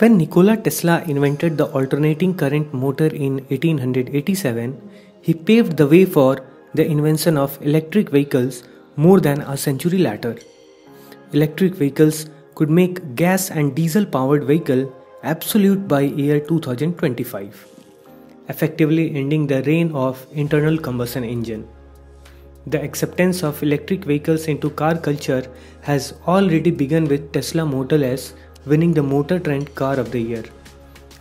When Nikola Tesla invented the alternating current motor in 1887, he paved the way for the invention of electric vehicles more than a century later. Electric vehicles could make gas and diesel powered vehicle absolute by year 2025, effectively ending the reign of internal combustion engine. The acceptance of electric vehicles into car culture has already begun with Tesla Model S winning the Motor Trend Car of the Year.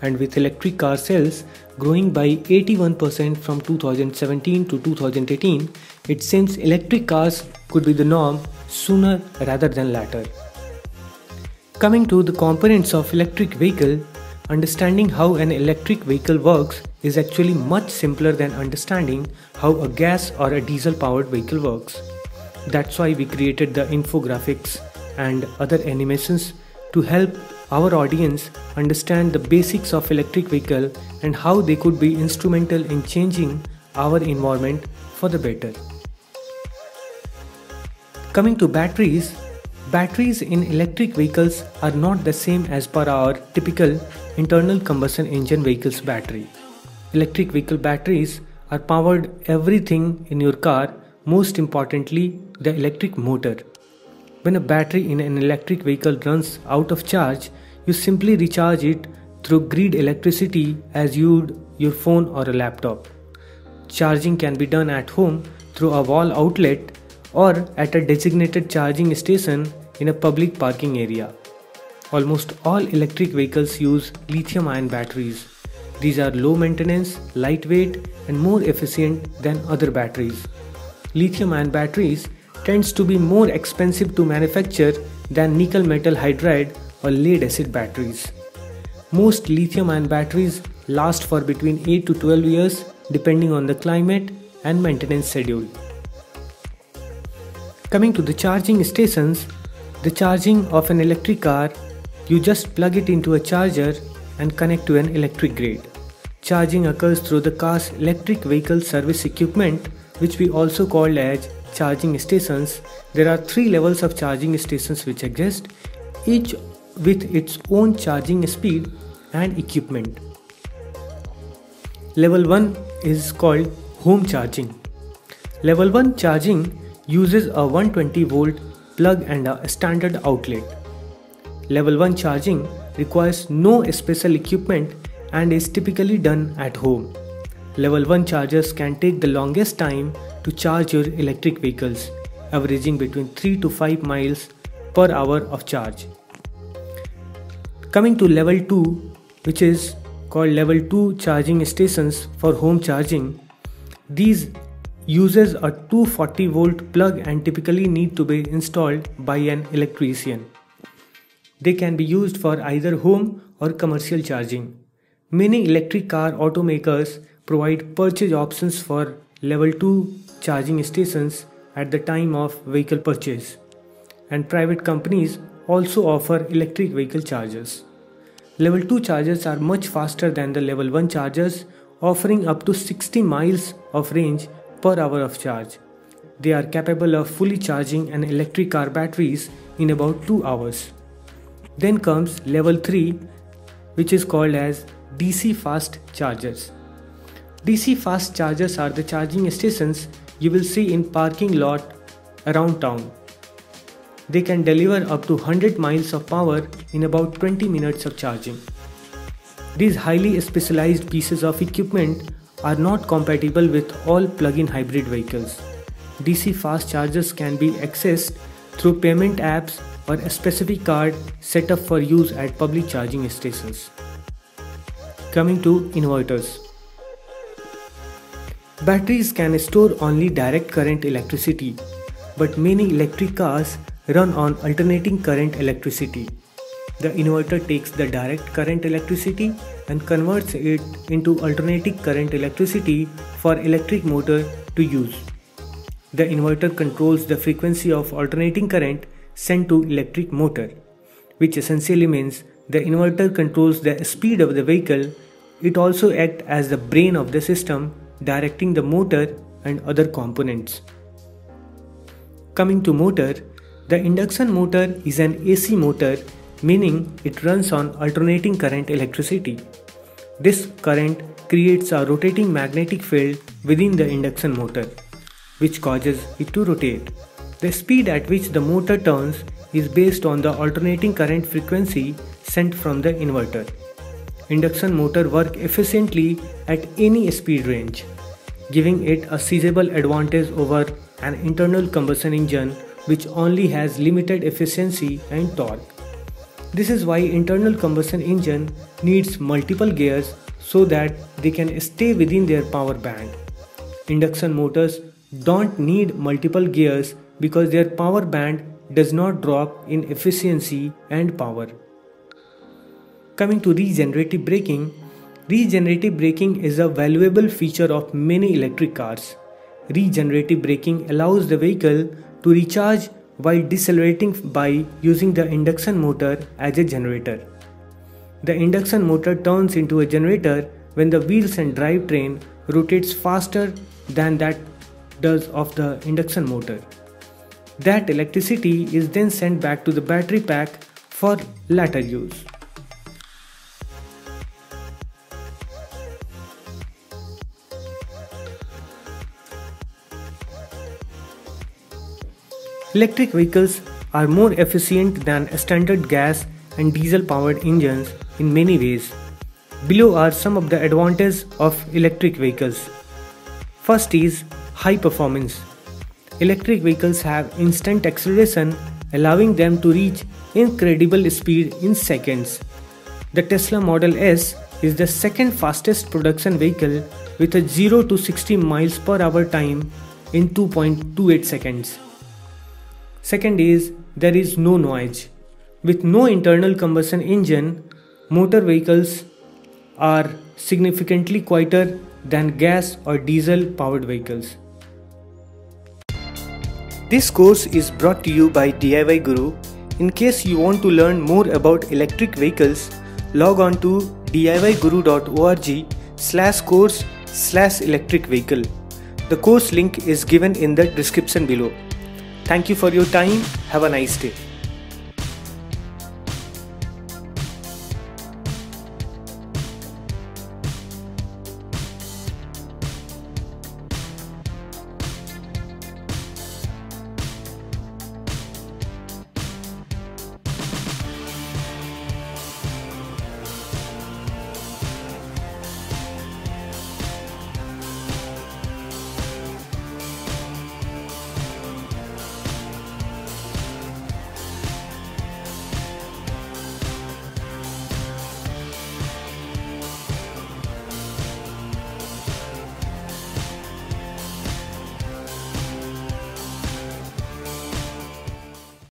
And with electric car sales growing by 81% from 2017 to 2018, it seems electric cars could be the norm sooner rather than later. Coming to the components of electric vehicle, understanding how an electric vehicle works is actually much simpler than understanding how a gas or a diesel powered vehicle works. That's why we created the infographics and other animations to help our audience understand the basics of electric vehicle and how they could be instrumental in changing our environment for the better. Coming to batteries, batteries in electric vehicles are not the same as per our typical internal combustion engine vehicles battery. Electric vehicle batteries are powered everything in your car, most importantly the electric motor. When a battery in an electric vehicle runs out of charge, you simply recharge it through grid electricity as you would your phone or a laptop. Charging can be done at home through a wall outlet or at a designated charging station in a public parking area. Almost all electric vehicles use lithium ion batteries. These are low maintenance, lightweight, and more efficient than other batteries. Lithium ion batteries tends to be more expensive to manufacture than nickel metal hydride or lead acid batteries. Most lithium ion batteries last for between 8 to 12 years depending on the climate and maintenance schedule. Coming to the charging stations, the charging of an electric car, you just plug it into a charger and connect to an electric grid. Charging occurs through the car's electric vehicle service equipment which we also call as charging stations, there are three levels of charging stations which exist, each with its own charging speed and equipment. Level 1 is called home charging. Level 1 charging uses a 120 volt plug and a standard outlet. Level 1 charging requires no special equipment and is typically done at home. Level 1 chargers can take the longest time to charge your electric vehicles, averaging between 3 to 5 miles per hour of charge. Coming to level 2, which is called level 2 charging stations for home charging, these uses a 240 volt plug and typically need to be installed by an electrician. They can be used for either home or commercial charging. Many electric car automakers provide purchase options for level 2 charging stations at the time of vehicle purchase. And private companies also offer electric vehicle chargers. Level 2 chargers are much faster than the level 1 chargers, offering up to 60 miles of range per hour of charge. They are capable of fully charging an electric car batteries in about 2 hours. Then comes level 3 which is called as DC fast chargers. DC fast chargers are the charging stations you will see in parking lot around town. They can deliver up to 100 miles of power in about 20 minutes of charging. These highly specialized pieces of equipment are not compatible with all plug-in hybrid vehicles. DC fast chargers can be accessed through payment apps or a specific card set up for use at public charging stations. Coming to inverters. Batteries can store only direct current electricity, but many electric cars run on alternating current electricity. The inverter takes the direct current electricity and converts it into alternating current electricity for electric motor to use. The inverter controls the frequency of alternating current sent to electric motor, which essentially means the inverter controls the speed of the vehicle. It also acts as the brain of the system directing the motor and other components. Coming to motor, the induction motor is an AC motor meaning it runs on alternating current electricity. This current creates a rotating magnetic field within the induction motor, which causes it to rotate. The speed at which the motor turns is based on the alternating current frequency sent from the inverter. Induction motor work efficiently at any speed range, giving it a sizable advantage over an internal combustion engine which only has limited efficiency and torque. This is why internal combustion engine needs multiple gears so that they can stay within their power band. Induction motors don't need multiple gears because their power band does not drop in efficiency and power. Coming to regenerative braking, regenerative braking is a valuable feature of many electric cars. Regenerative braking allows the vehicle to recharge while decelerating by using the induction motor as a generator. The induction motor turns into a generator when the wheels and drivetrain rotates faster than that does of the induction motor. That electricity is then sent back to the battery pack for later use. Electric vehicles are more efficient than standard gas and diesel powered engines in many ways. Below are some of the advantages of electric vehicles. First is high performance. Electric vehicles have instant acceleration, allowing them to reach incredible speed in seconds. The Tesla Model S is the second fastest production vehicle with a 0 to 60 miles per hour time in 2.28 seconds. Second is there is no noise. With no internal combustion engine, motor vehicles are significantly quieter than gas or diesel powered vehicles. This course is brought to you by DIY Guru. In case you want to learn more about electric vehicles, log on to diyguru.org slash course slash electric vehicle. The course link is given in the description below. Thank you for your time. Have a nice day.